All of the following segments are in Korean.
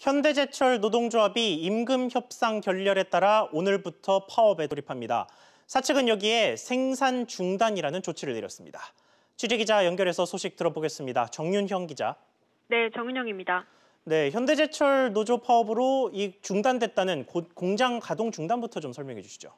현대제철 노동조합이 임금 협상 결렬에 따라 오늘부터 파업에 돌입합니다. 사측은 여기에 생산 중단이라는 조치를 내렸습니다. 취재기자 연결해서 소식 들어보겠습니다. 정윤형 기자. 네, 정윤형입니다. 네, 현대제철 노조 파업으로 이 중단됐다는 공장 가동 중단부터 좀 설명해 주시죠.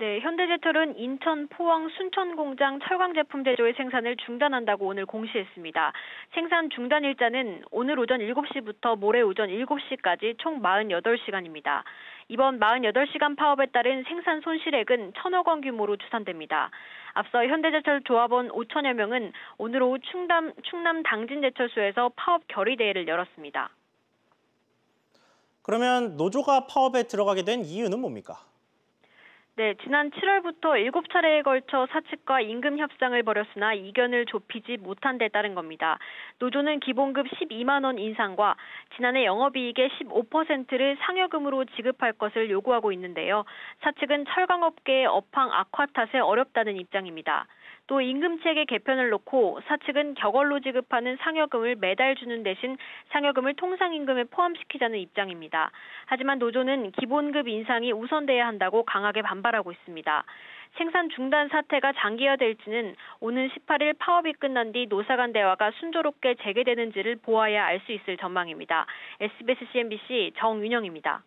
네, 현대제철은 인천, 포항, 순천 공장 철강 제품 제조의 생산을 중단한다고 오늘 공시했습니다. 생산 중단 일자는 오늘 오전 7시부터 모레 오전 7시까지 총 48시간입니다. 이번 48시간 파업에 따른 생산 손실액은 천억 원 규모로 추산됩니다. 앞서 현대제철 조합원 5천여 명은 오늘 오후 충남, 충남 당진제철소에서 파업 결의대회를 열었습니다. 그러면 노조가 파업에 들어가게 된 이유는 뭡니까? 네, 지난 7월부터 7차례에 걸쳐 사측과 임금 협상을 벌였으나 이견을 좁히지 못한 데 따른 겁니다. 노조는 기본급 12만 원 인상과 지난해 영업이익의 15%를 상여금으로 지급할 것을 요구하고 있는데요. 사측은 철강업계의 업황 악화 탓에 어렵다는 입장입니다. 또 임금 체계 개편을 놓고 사측은 격월로 지급하는 상여금을 매달 주는 대신 상여금을 통상 임금에 포함시키자는 입장입니다. 하지만 노조는 기본급 인상이 우선돼야 한다고 강하게 반발 하고 있습니다. 생산 중단 사태가 장기화될지는 오는 18일 파업이 끝난 뒤 노사 간 대화가 순조롭게 재개되는지를 보아야 알 수 있을 전망입니다. SBS CNBC 정윤영입니다.